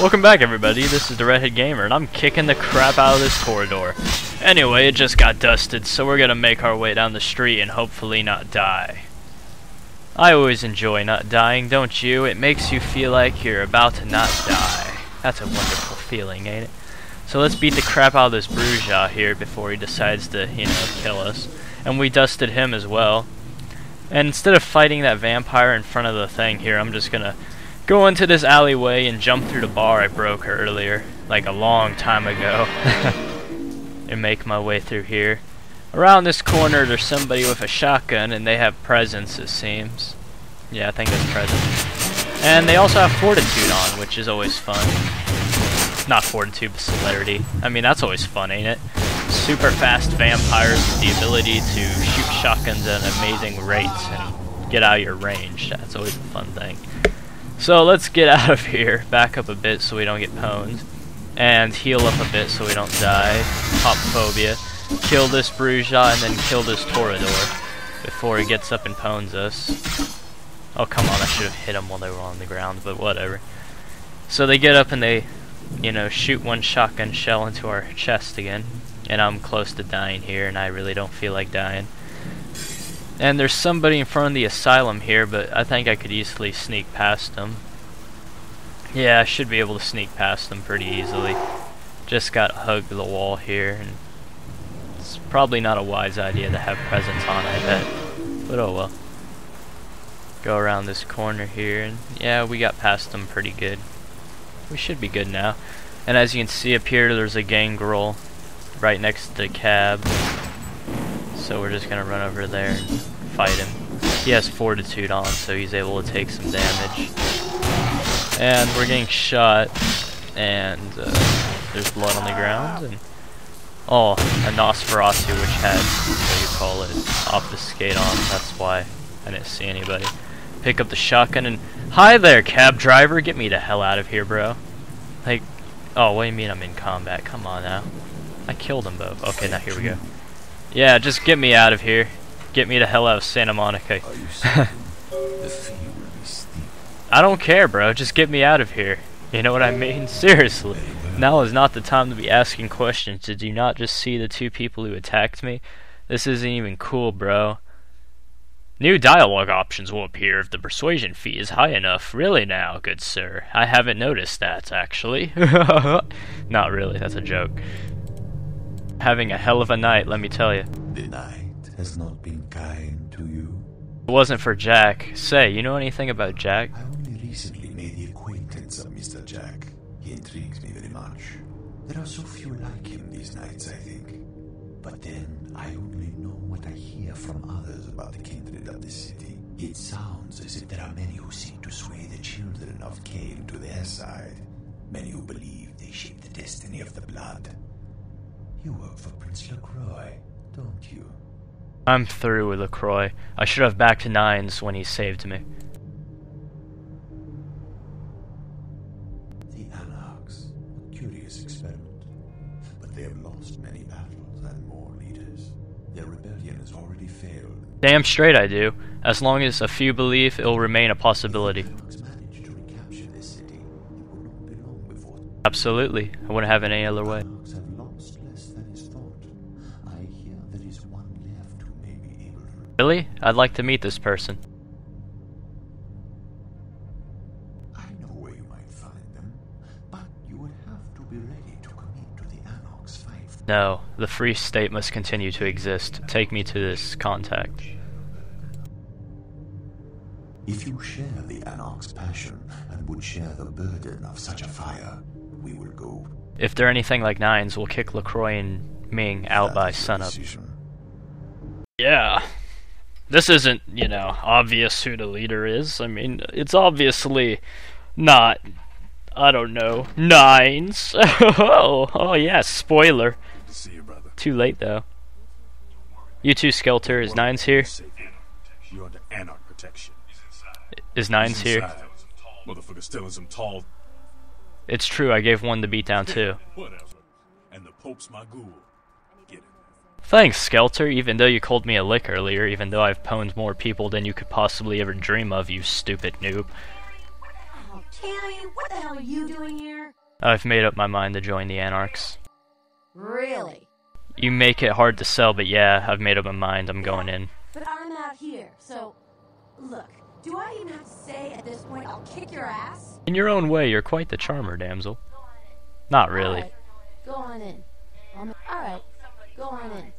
Welcome back everybody, this is the Redhead Gamer, and I'm kicking the crap out of this corridor. Anyway, it just got dusted, so we're gonna make our way down the street and hopefully not die. I always enjoy not dying, don't you? It makes you feel like you're about to not die. That's a wonderful feeling, ain't it? So let's beat the crap out of this Brujah here before he decides to, you know, kill us. And we dusted him as well. And instead of fighting that vampire in front of the thing here, I'm just gonna go into this alleyway and jump through the bar I broke earlier, like a long time ago. and make my way through here. Around this corner there's somebody with a shotgun and they have presence it seems. Yeah, I think that's presence. And they also have fortitude on, which is always fun. Not fortitude, but celerity. I mean, that's always fun, ain't it? Super fast vampires with the ability to shoot shotguns at amazing rates and get out of your range. That's always a fun thing. So let's get out of here, back up a bit so we don't get pwned, and heal up a bit so we don't die. Pop phobia. Kill this Brujah and then kill this Toreador before he gets up and pwns us. Oh come on, I should have hit them while they were on the ground, but whatever. So they get up and they you know, shoot one shotgun shell into our chest again. And I'm close to dying here, and I really don't feel like dying. And there's somebody in front of the asylum here, but I think I could easily sneak past them. Yeah, I should be able to sneak past them pretty easily. Just got hugged the wall here, and it's probably not a wise idea to have presence on, I bet. But oh well. Go around this corner here, and yeah, we got past them pretty good. We should be good now. And as you can see up here, there's a gangrel right next to the cab. So we're just to run over there and fight him. He has fortitude on, so he's able to take some damage. And we're getting shot, and uh, there's blood on the ground. And Oh, a Nosferatu, which had, what do you call it, obfuscate on. That's why I didn't see anybody. Pick up the shotgun and Hi there, cab driver. Get me the hell out of here, bro. Like, oh, what do you mean I'm in combat? Come on now. I killed them both. Okay, now here we go. Yeah, just get me out of here. Get me the hell out of Santa Monica. I don't care, bro. Just get me out of here. You know what I mean? Seriously. Now is not the time to be asking questions. Did you not just see the two people who attacked me? This isn't even cool, bro. New dialogue options will appear if the persuasion fee is high enough. Really now, good sir. I haven't noticed that, actually. Not really, that's a joke. Having a hell of a night, let me tell you. The night has not been kind to you. It wasn't for Jack. Say, you know anything about Jack? I only recently made the acquaintance of Mr. Jack. He intrigues me very much. There are so few like him these nights, I think. But then I only know what I hear from others about the kindred of the city. It sounds as if there are many who seek to sway the children of Cain to their side. Many who believe they shape the destiny of the blood. You work for Prince LaCroix, don't you? I'm through with LaCroix. I should have backed to Nines when he saved me. The Anarchs. A curious experiment. But they have lost many battles and more leaders. Their rebellion has already failed. Damn straight I do. As long as a few believe, it will remain a possibility. managed to recapture this city. It would not be long before Absolutely. I wouldn't have it any other way. Really? I'd like to meet this person. I know where you might find them, but you would have to be ready to commit to the Anarchs fight. No, the Free State must continue to exist. Take me to this contact. If you share the Anarch's passion and would share the burden of such a fire, we will go. If they're anything like Nines, we'll kick LaCroix and Ming out by That is the sunup. decision. Yeah. This isn't, you know, obvious who the leader is. I mean, it's obviously not, I don't know, Nines. oh, oh yeah, spoiler. See you, brother. Too late, though. You two, Skelter. Is Nines here? You're under anarch protection. Is Nines here? Motherfucker still in some tall It's true, I gave one the beatdown, too. whatever. And the Pope's my ghoul. Thanks, Skelter, even though you called me a lick earlier, even though I've pwned more people than you could possibly ever dream of, you stupid noob. Oh, Tammy, what the hell are you doing here? I've made up my mind to join the Anarchs. Really? You make it hard to sell, but yeah, I've made up my mind. I'm going in. But I'm out here, so look. Do I even have to say at this point I'll kick your ass? In your own way, you're quite the charmer, damsel. Not really. Alright, Go on in. All right. Go on in.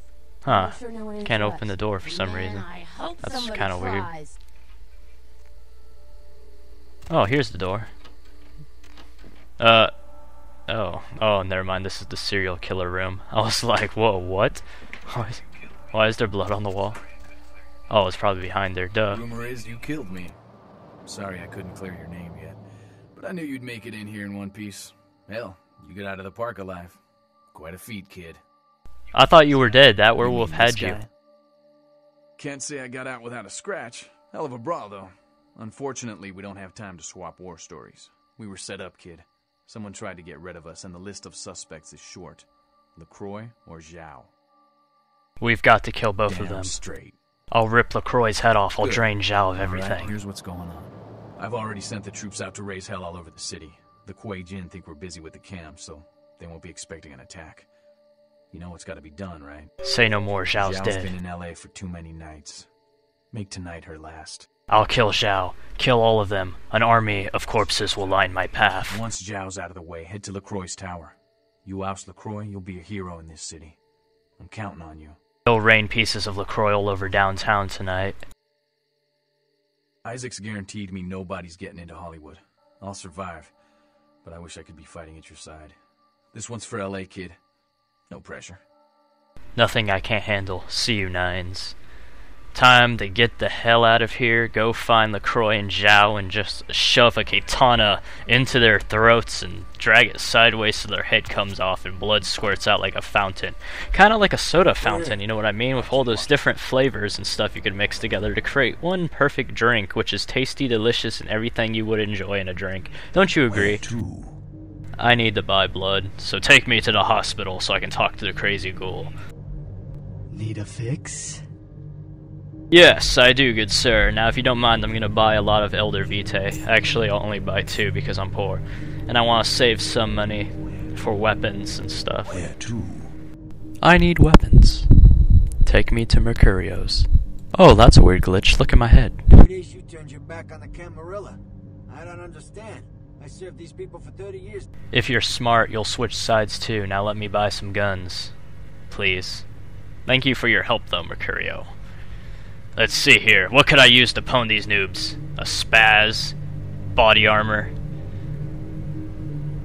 Huh. Sure no one Can't open the door for some Man, reason. That's kinda weird. Oh, here's the door. Uh. Oh. Oh, never mind. This is the serial killer room. I was like, whoa, what? Why is, why is there blood on the wall? Oh, it's probably behind there. Duh. Rumor is you killed me. Sorry I couldn't clear your name yet, but I knew you'd make it in here in one piece. Hell, you get out of the park alive. Quite a feat, kid. I thought you were dead. That werewolf had you. Can't say I got out without a scratch. Hell of a brawl, though. Unfortunately, we don't have time to swap war stories. We were set up, kid. Someone tried to get rid of us, and the list of suspects is short. LaCroix or Zhao. We've got to kill both Damn of them. straight. I'll rip LaCroix's head off. I'll Good. drain Zhao of All right, everything. here's what's going on. I've already sent the troops out to raise hell all over the city. The Kuei Jin think we're busy with the camp, so they won't be expecting an attack. You know what's got to be done, right? Say no more. Zhao's Zhao's dead. been in LA for too many nights. Make tonight her last. I'll kill Zhao. Kill all of them. An army of corpses will line my path. Once Zhao's out of the way, head to LaCroix's tower. You oust LaCroix, you'll be a hero in this city. I'm counting on you. They'll rain pieces of LaCroix all over downtown tonight. Isaac's guaranteed me nobody's getting into Hollywood. I'll survive, but I wish I could be fighting at your side. This one's for LA, kid. No pressure. Nothing I can't handle. See you, Nines. Time to get the hell out of here, go find LaCroix and Zhao and just shove a katana into their throats and drag it sideways so their head comes off and blood squirts out like a fountain. Kinda like a soda fountain, you know what I mean? With all those different flavors and stuff you could mix together to create one perfect drink, which is tasty, delicious, and everything you would enjoy in a drink. Don't you agree? Two. I need to buy blood, so take me to the hospital so I can talk to the crazy ghoul. Need a fix? Yes, I do, good sir. Now, if you don't mind, I'm gonna buy a lot of Elder Vitae. Actually, I'll only buy two because I'm poor. And I want to save some money for weapons and stuff. Where to? I need weapons. Take me to Mercurio's. Oh, that's a weird glitch. Look at my head. Three days you turned your back on the Camarilla. I don't understand. I served these people for 30 years. If you're smart, you'll switch sides too. Now let me buy some guns. Please. Thank you for your help, though, Mercurio. Let's see here. What could I use to pwn these noobs? A spaz, body armor,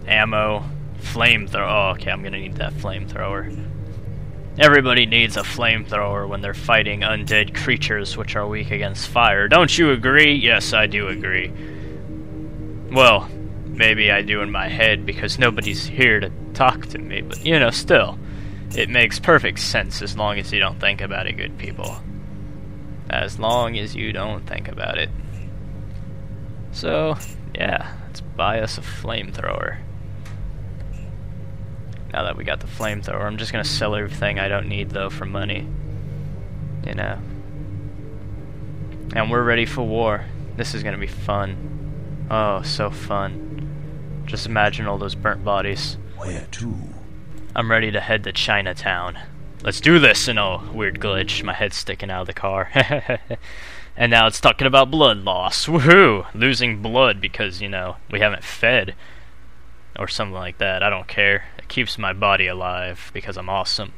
ammo, flamethrower. Oh, okay, I'm gonna need that flamethrower. Everybody needs a flamethrower when they're fighting undead creatures which are weak against fire. Don't you agree? Yes, I do agree. Well, maybe I do in my head because nobody's here to talk to me, but you know, still. It makes perfect sense as long as you don't think about it, good people. As long as you don't think about it. So, yeah, let's buy us a flamethrower. Now that we got the flamethrower, I'm just gonna sell everything I don't need though for money. You know. And we're ready for war. This is gonna be fun. Oh, so fun. Just imagine all those burnt bodies. Where to? I'm ready to head to Chinatown. Let's do this, and oh, weird glitch. My head's sticking out of the car. and now it's talking about blood loss. Woohoo! Losing blood because, you know, we haven't fed. Or something like that. I don't care. It keeps my body alive because I'm awesome.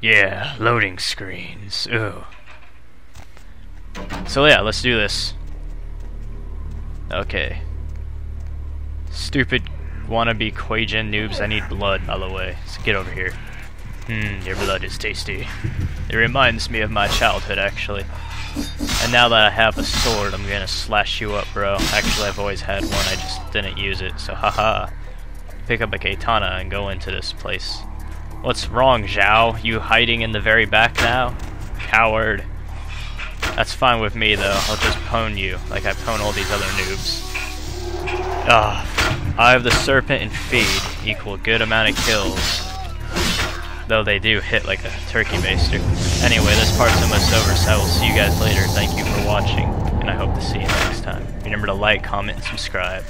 Yeah, loading screens. Ooh. So yeah, let's do this. Okay. Stupid wannabe Kuei Jin noobs, I need blood, by the way. So get over here. Hmm, your blood is tasty. It reminds me of my childhood, actually. And now that I have a sword, I'm gonna slash you up, bro. Actually, I've always had one, I just didn't use it, so haha. Pick up a katana and go into this place. What's wrong, Zhao? You hiding in the very back now? Coward. That's fine with me, though. I'll just pwn you, like I pwn all these other noobs. Ah, Eye of the Serpent and Feed equal good amount of kills. Though they do hit like a turkey baster. Anyway, this part's almost over, so I will see you guys later. Thank you for watching, and I hope to see you next time. Remember to like, comment, and subscribe.